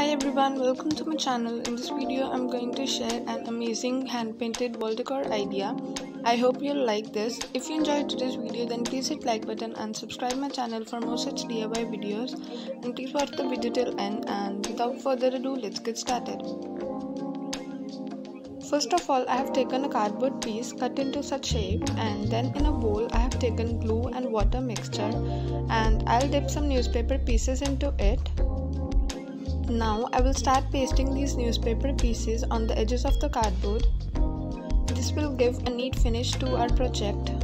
Hi everyone, welcome to my channel. In this video, I'm going to share an amazing hand-painted wall decor idea. I hope you'll like this. If you enjoyed today's video, then please hit like button and subscribe my channel for more such DIY videos. And please watch the video till end. And without further ado, let's get started. First of all, I have taken a cardboard piece cut into such shape and then in a bowl I have taken glue and water mixture and I'll dip some newspaper pieces into it now I will start pasting these newspaper pieces on the edges of the cardboard. This will give a neat finish to our project.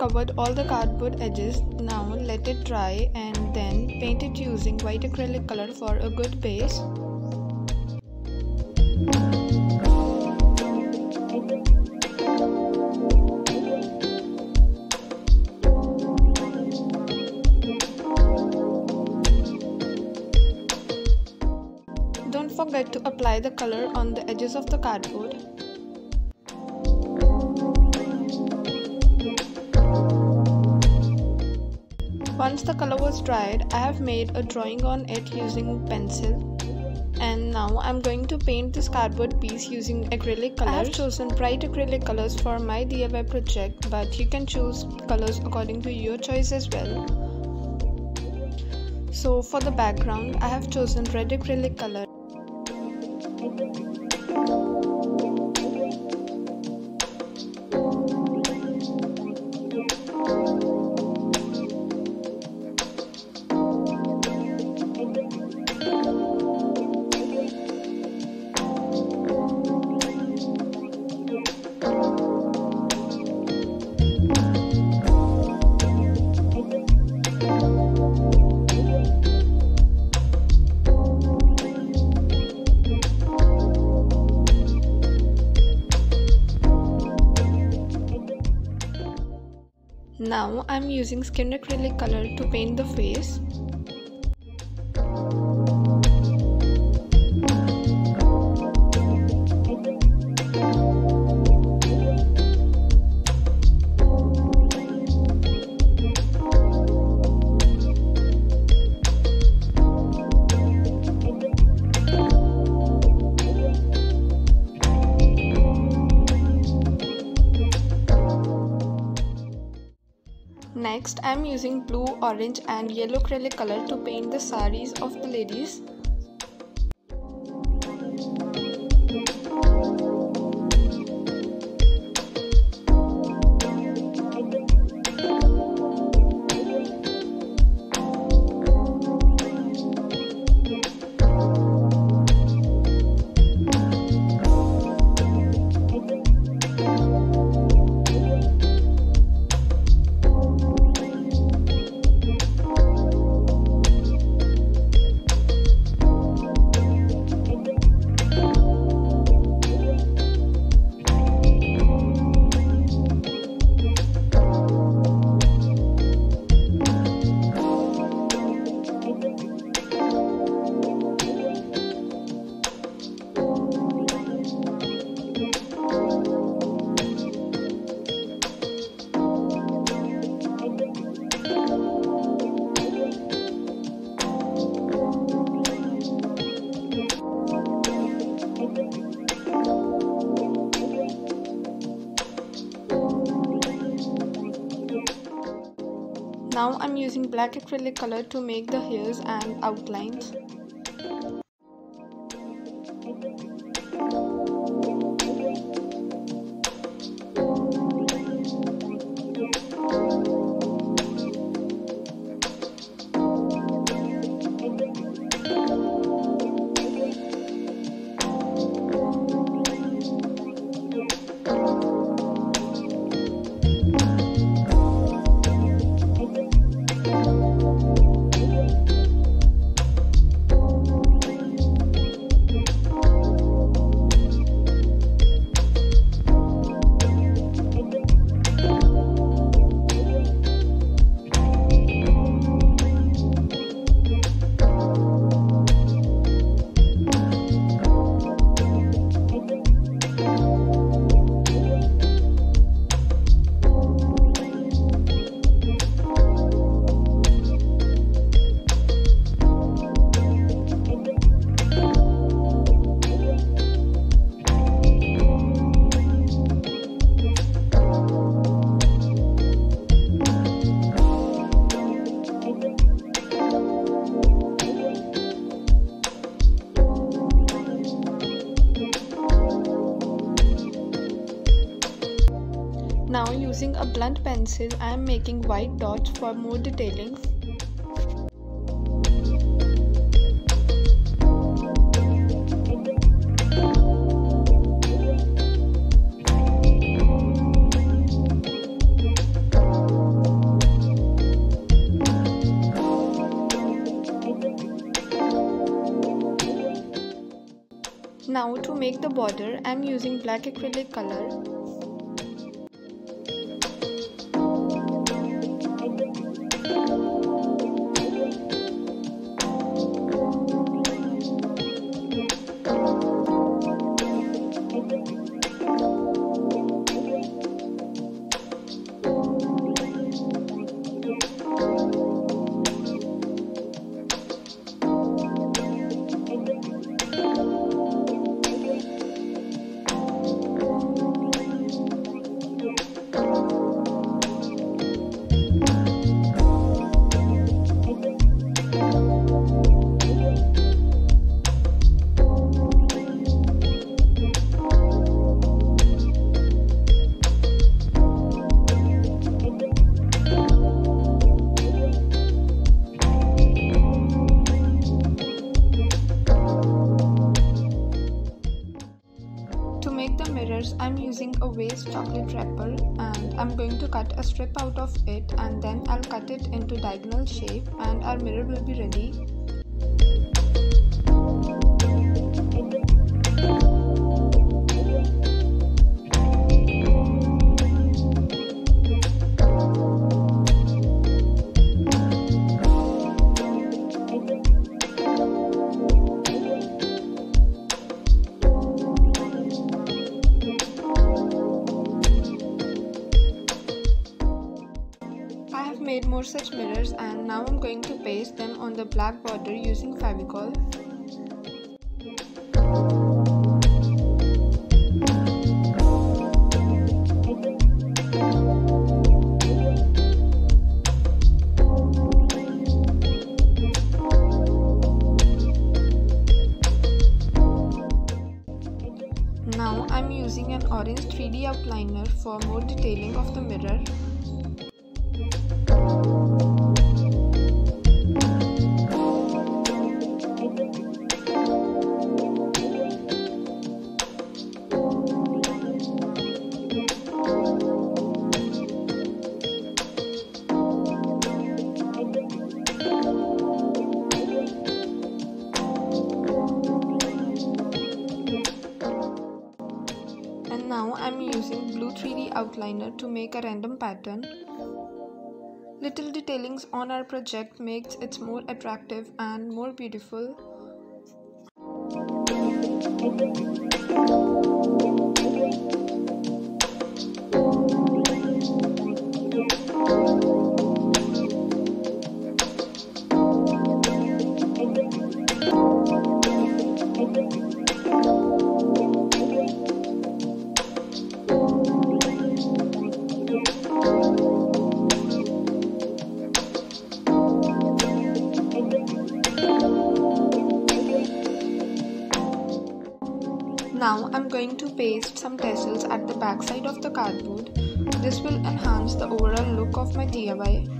Covered all the cardboard edges, now let it dry and then paint it using white acrylic color for a good base. Don't forget to apply the color on the edges of the cardboard. Once the color was dried, I have made a drawing on it using pencil. And now I'm going to paint this cardboard piece using acrylic colors. I have chosen bright acrylic colors for my DIY project, but you can choose colors according to your choice as well. So for the background, I have chosen red acrylic color. Now I'm using skin acrylic color to paint the face. Next, I am using blue, orange and yellow acrylic color to paint the saris of the ladies. Black acrylic color to make the hairs and outlines. A blunt pencil, I am making white dots for more detailing. Now to make the border, I am using black acrylic color. And I'm going to cut a strip out of it and then I'll cut it into diagonal shape and our mirror will be ready. Such mirrors and now I'm going to paste them on the black border using Fevicol. Now I'm using an orange 3D outliner for more detailing of the mirror. Now I'm using blue 3D outliner to make a random pattern. Little detailings on our project makes it more attractive and more beautiful. Now I'm going to paste some tassels at the back side of the cardboard. This will enhance the overall look of my DIY.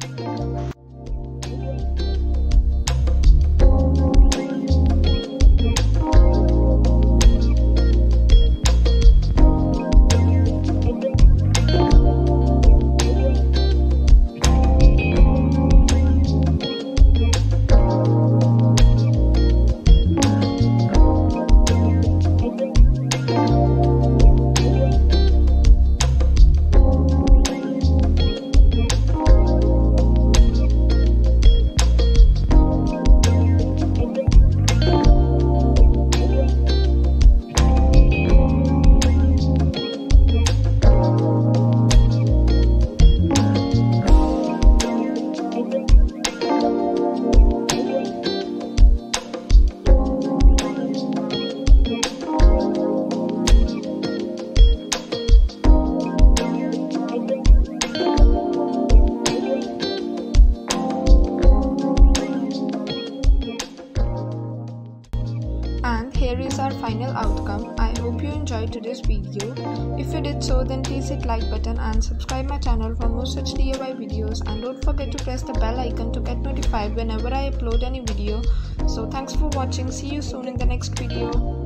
Please hit like button and subscribe my channel for more such DIY videos and don't forget to press the bell icon to get notified whenever I upload any video. So thanks for watching. See you soon in the next video.